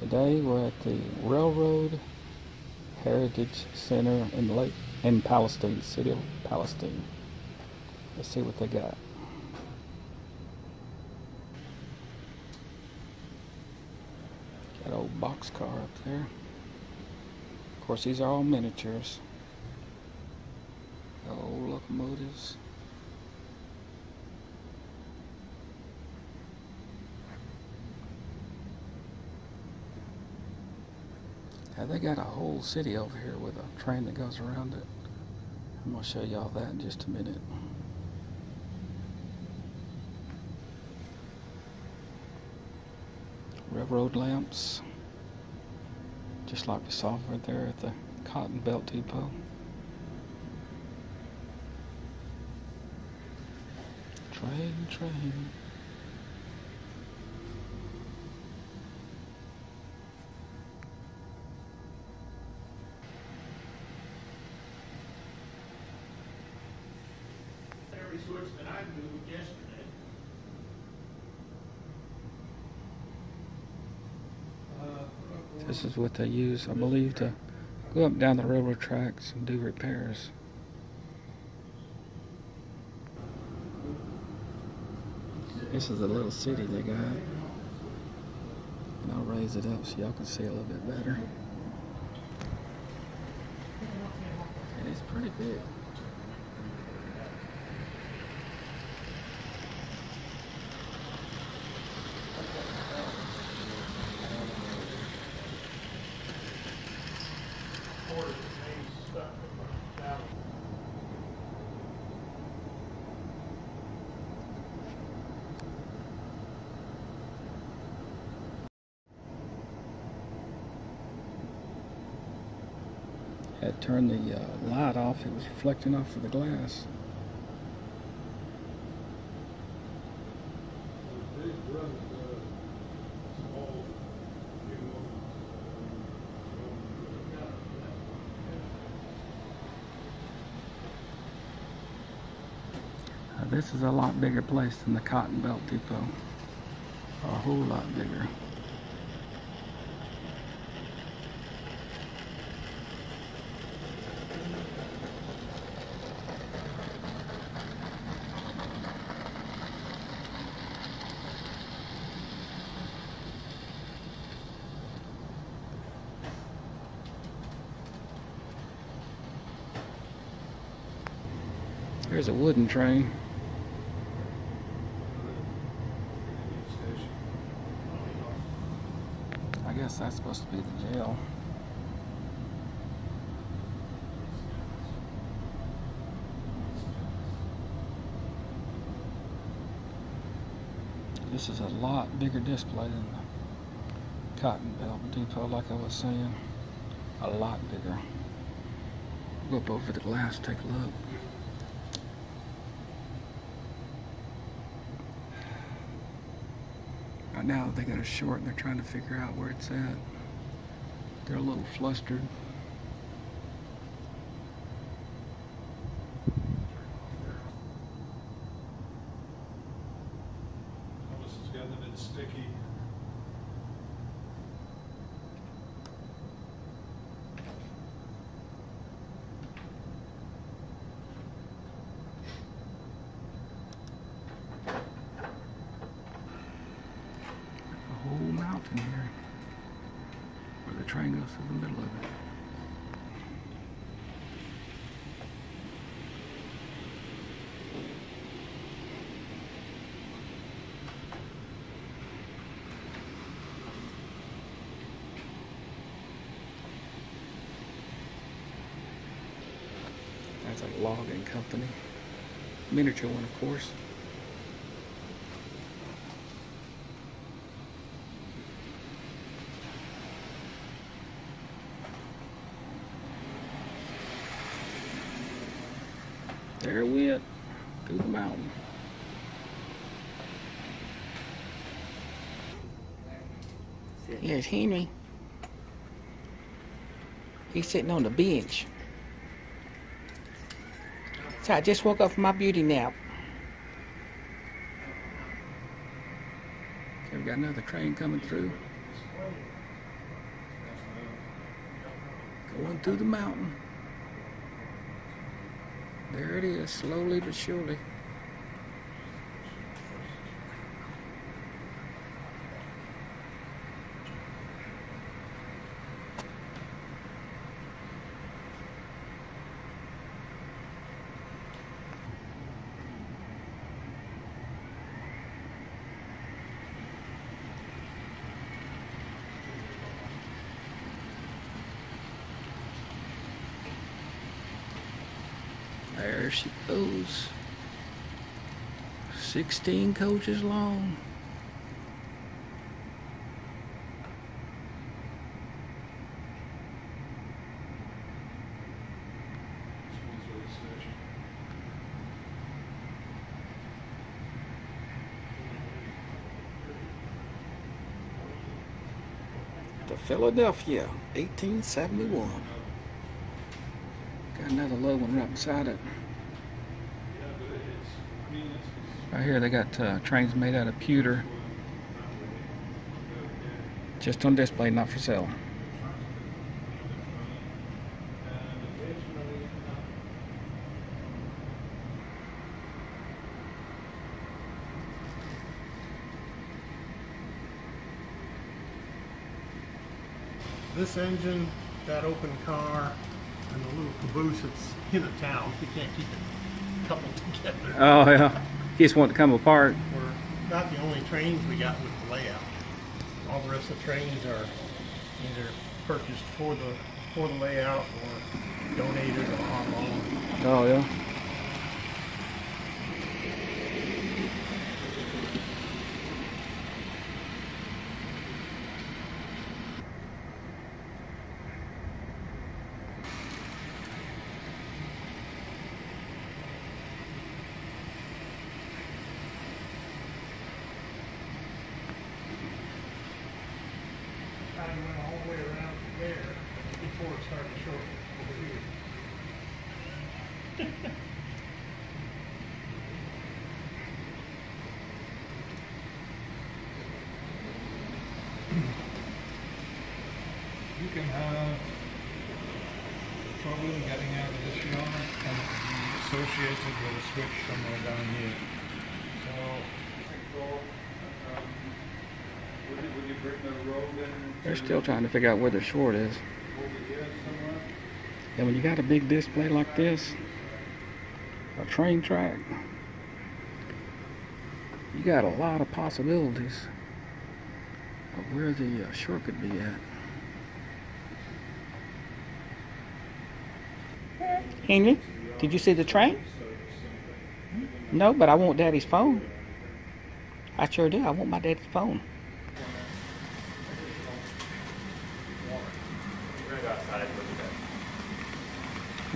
Today we're at the Railroad Heritage Center in Lake in Palestine, city of Palestine. Let's see what they got. Got old boxcar up there. Of course, these are all miniatures. Old locomotives. They got a whole city over here with a train that goes around it. I'm going to show y'all that in just a minute. Railroad lamps, just like we saw over there at the Cotton Belt Depot. Train, train. That I moved yesterday. This is what they use, I believe, to go up down the railroad tracks and do repairs. This is a little city they got. And I'll raise it up so y'all can see a little bit better. And it's pretty big. Had turned the uh, light off, it was reflecting off of the glass. This is a lot bigger place than the Cotton Belt Depot. A whole lot bigger. Here's a wooden train. I guess that's supposed to be the jail. This is a lot bigger display than the Cotton Belt Depot, like I was saying. A lot bigger. Go up over the glass, take a look. Right now they got a short and they're trying to figure out where it's at. They're a little flustered. This has gotten a bit sticky. A whole mountain here. Goes through the middle of it. That's a logging company. Miniature one, of course. There it went through the mountain. Here's Henry. He's sitting on the bench. So I just woke up from my beauty nap. Here we got another train coming through. Going through the mountain. There it is, slowly but surely. There she goes. 16 coaches long. To Philadelphia, 1871. Another low one right beside it. Right here, they got uh, trains made out of pewter. Just on display, not for sale. This engine, that open car, and the little caboose that's in the town, we can't keep it coupled together. Oh, yeah. Just want to come apart. We're not the only trains we got with the layout. All the rest of the trains are either purchased for the, for the layout or donated or on loan. Oh, yeah. I went all the way around there before it started over here. You can have trouble getting out of this yard and it be associated with a switch somewhere down here. So, um, would you, would you bring the road in? They're still trying to figure out where the short is. And when you got a big display like this, a train track, you got a lot of possibilities of where the uh, short could be at. Henry, did you see the train? No, but I want Daddy's phone. I sure do. I want my daddy's phone.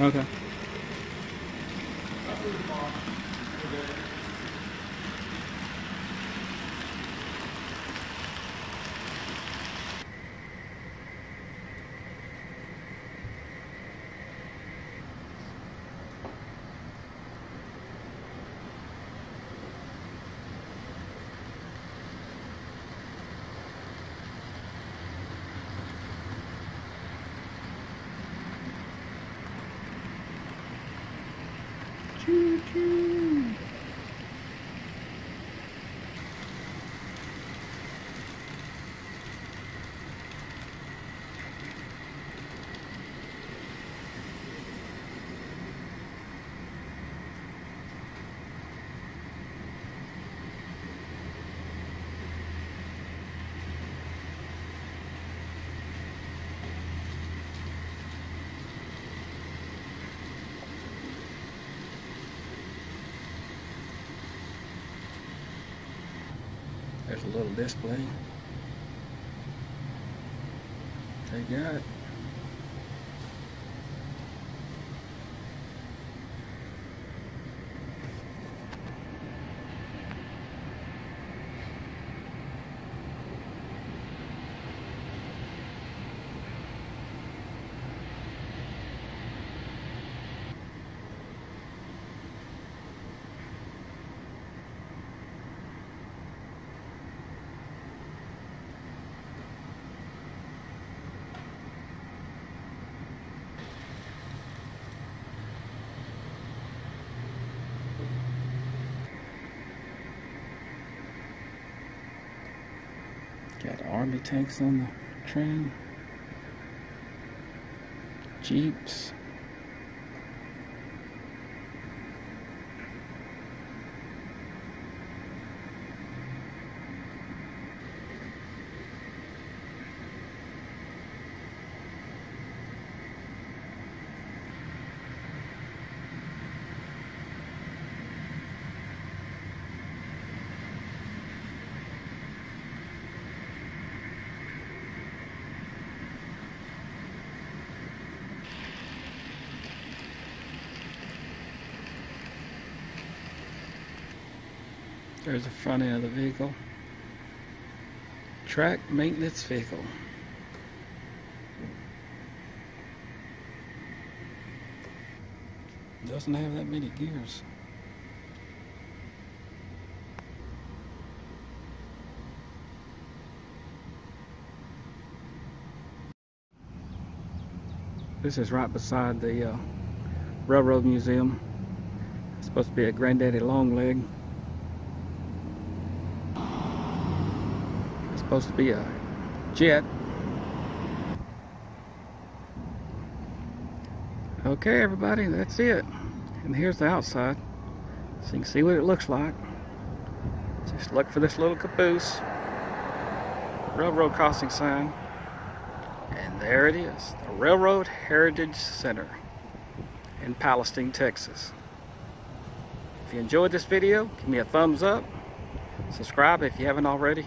Okay. There's a little display. They got Got army tanks on the train. Jeeps. There's the front end of the vehicle. Track maintenance vehicle. Doesn't have that many gears. This is right beside the uh, Railroad Museum. It's supposed to be a Granddaddy Longleg. Supposed to be a jet. Okay, everybody, that's it. And here's the outside. So you can see what it looks like. Just look for this little caboose. Railroad crossing sign. And there it is, the Railroad Heritage Center in Palestine, Texas. If you enjoyed this video, give me a thumbs up. Subscribe if you haven't already.